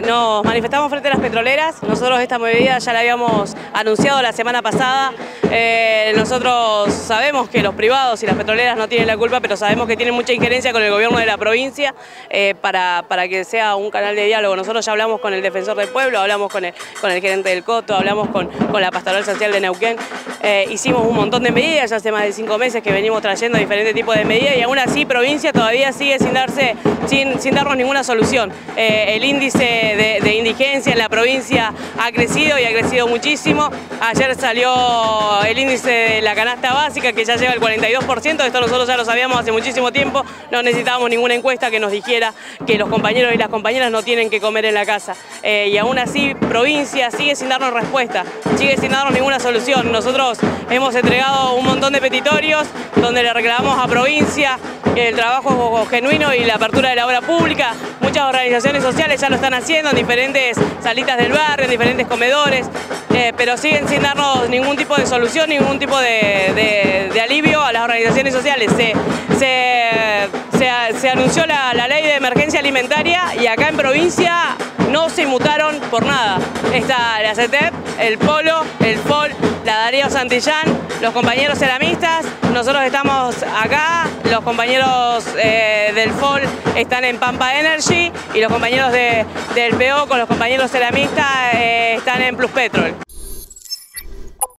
Nos manifestamos frente a las petroleras, nosotros esta medida ya la habíamos anunciado la semana pasada, eh, nosotros sabemos que los privados y las petroleras no tienen la culpa, pero sabemos que tienen mucha injerencia con el gobierno de la provincia eh, para, para, que sea un canal de diálogo. Nosotros ya hablamos con el defensor del pueblo, hablamos con el, con el gerente del Coto, hablamos con, con la pastoral social de Neuquén, eh, hicimos un montón de medidas, ya hace más de cinco meses que venimos trayendo diferentes tipos de medidas y aún así provincia todavía sigue sin, darse, sin, sin darnos ninguna solución. el índice de, indigencia en la provincia ha crecido y ha crecido muchísimo. Ayer salió el índice de la canasta básica que ya llega al 42%, esto nosotros ya lo sabíamos hace muchísimo tiempo, no necesitábamos ninguna encuesta que nos dijera que los compañeros y las compañeras no tienen que comer en la casa. Eh, y aún así provincia sigue sin darnos respuesta, sigue sin darnos ninguna solución. Nosotros hemos entregado un montón de petitorios donde le reclamamos a provincia el trabajo genuino y la apertura de la obra pública. Muchas organizaciones sociales ya lo están haciendo en diferentes salitas del barrio, en diferentes comedores, eh, pero siguen sin darnos ningún tipo de solución, ningún tipo de, alivio a las organizaciones sociales. Se, anunció la ley de emergencia alimentaria y acá en provincia no se inmutaron por nada. Está la CETEP, el Polo, el FOL, la Darío Santillán, los compañeros ceramistas, nosotros estamos acá, los compañeros eh, del FOL están en Pampa Energy y los compañeros del PO con los compañeros ceramistas eh, están en Plus Petrol.